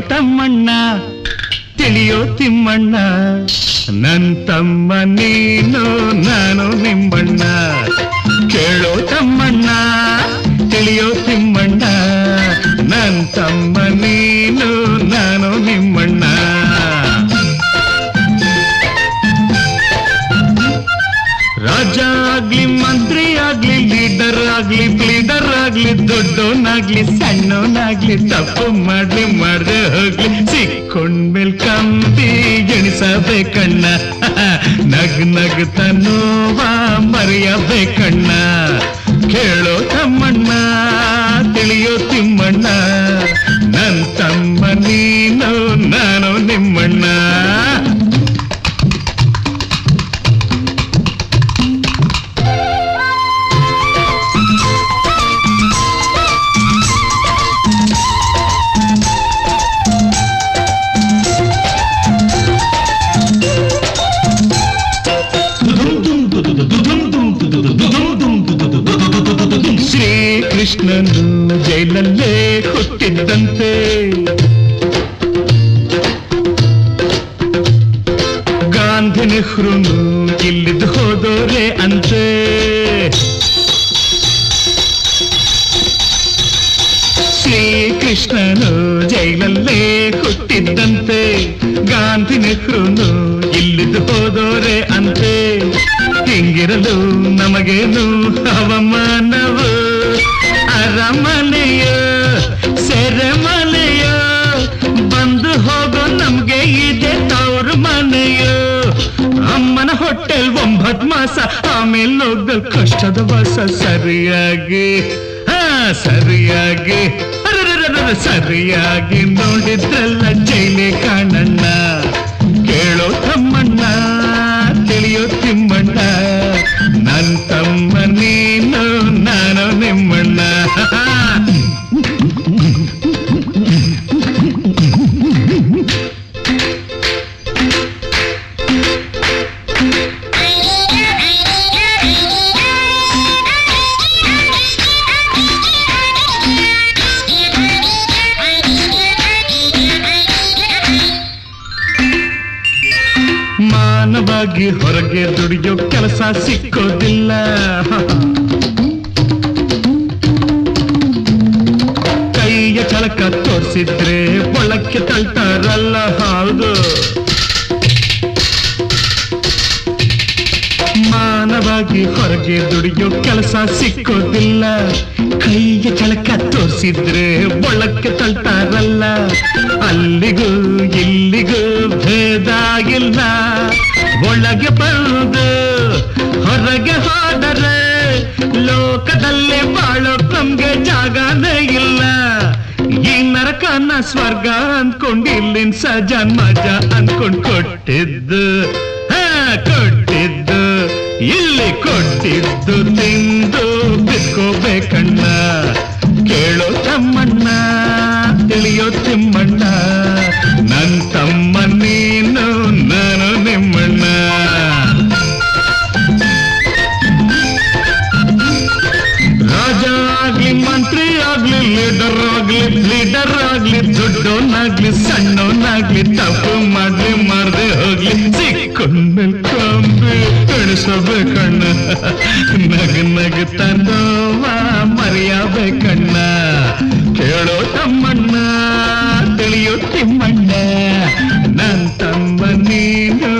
ತಮ್ಮಣ್ಣ ತಿಳಿಯೋ ತಿಮ್ಮಣ್ಣ. ನನ್ ತಮ್ಮ ನೀನು ನಾನು ನಿಮ್ಮಣ್ಣ. ಕೇಳೋ ತಮ್ಮಣ್ಣ ತಿಳಿಯೋ ರಾಜ ಆಗ್ಲಿ, ಮಂತ್ರಿ ಆಗ್ಲಿ, ಲೀಡರ್ ಆಗ್ಲಿ ಪ್ಲೀಡರ್ ಆಗ್ಲಿ, ದೊಡ್ಡವನಾಗ್ಲಿ, ಸಣ್ಣವನಾಗ್ಲಿ, ತಪ್ಪು ಮಾಡ್ಲಿ ಮಾಡ್ದೆ ಹೋಗ್ಲಿ, ಸಿಕ್ಕೊಂಡ್ಮೇಲ್ ಕಂಬಿ ಎಣಿಸಬೇಕಣ್ಣ ನಗ್ ನಗ್ತ ನೋವ ಮರೆಯಬೇಕಣ್ಣ ಕೇಳೋ ಶ್ರೀಕೃಷ್ಣನು ಜೈಲಲ್ಲೇ ಹುಟ್ಟಿದ್ದಂತೆ. ಗಾಂಧಿ ನೆಹ್ರುನು ಇಲ್ಲಿದ್ದು ಹೋದೋರೆ ಅಂತೆ. ಶ್ರೀಕೃಷ್ಣನು ಜೈಲಲ್ಲೇ ಹುಟ್ಟಿದ್ದಂತೆ. ಗಾಂಧಿ ನೆಹ್ರುನು ಇಲ್ಲಿದ್ದು ಹೋದೋರೆ ಅಂತೆ. ಹಿಂಗಿರಲು ನಮಗೇನು ಹವಾಮಾನವು ಅರಮನೆಯ ಸೆರೆಮನೆಯ ಬಂದು ಹೋಗೋ ನಮ್ಗೆ ಇದೆ ತವ್ರ ಮನೆಯ. ಅಮ್ಮನ ಹೊಟ್ಟೆಲ್ ಒಂಬತ್ ಮಾಸ, ಆಮೇಲೆ ಹೋಗಲ್ ಕಷ್ಟದ ವಾಸ ಸರಿಯಾಗಿ. ಹಾ, ಸರಿಯಾಗಿ. ಸರಿಯಾಗಿ ನೋಡಿದ್ರಲ್ಲ ಜೈಲೆ ಕಾಣಣ್ಣ ಕೇಳೋ ತಮ್ಮಣ್ಣ, ತಿಳಿಯೋ ತಿಮ್ಮಣ್ಣ. ನನ್ ತಮ್ಮ ನಾನು ಮಾನವಾಗಿ ಹೊರಗೆ ದುಡಿಯೋ ಕೆಲಸ ಸಿಕ್ಕೋದಿಲ್ಲ ಕೈಯ ಚಳಕ ತೋರಿಸಿದ್ರೆ ಒಳಕ್ಕೆ ತಳ್ತಾರಲ್ಲ ಹೌದು ಮಾನವಾಗಿ ಹೊರಗೆ ದುಡಿಯೋ ಕೆಲಸ ಸಿಕ್ಕೋದಿಲ್ಲ ಕೈಗೆ ಚಳಕ ತೋರಿಸಿದ್ರೆ ಒಳಕ್ಕೆ ತಳ್ತಾರಲ್ಲ ಅಲ್ಲಿಗೂ ಇಲ್ಲಿಗೂ ಭೇದ ಇಲ್ಲ ಒಳಗೆ ಬಂದು ಹೊರಗೆ ಹೋದರೆ ಲೋಕದಲ್ಲಿ ಬಾಳೋ ನಮ್ಗೆ ಜಾಗನೇ ಇಲ್ಲ ಈ ನರಕನ ಸ್ವರ್ಗ ಅನ್ಕೊಂಡು ಇಲ್ಲಿನ ಸಜಾನ್ ಮಜಾ ಅನ್ಕೊಂಡ್ ಕೊಟ್ಟಿದ್ದು ಹಾ ಕೊಟ್ಟಿದ್ದು ಇಲ್ಲಿ ಕೊಟ್ಟಿದ್ದು ತಿಂದು ಹುಟ್ಟಿದರಾಗ್ಲಿ ದೊಡ್ಡೋನಾಗ್ಲಿ ಸಣ್ಣೋನಾಗ್ಲಿ ತಪ್ಪು ಮಾಡ್ಲಿ ಮಾಡ್ದೆ ಹೋಗ್ಲಿ ಸಿಕ್ಕೊಂಡ ಕೊಂಬು ಕಣ್ಣ ನಗ ನಗ ತಂದೋವ ಮರೆಯಬೇಕಣ್ಣ ಕೇಳೋ ತಮ್ಮಣ್ಣ ತಿಳಿಯೋ ತಿಮ್ಮಣ್ಣ ನನ್ನ ತಮ್ಮ ನೀನು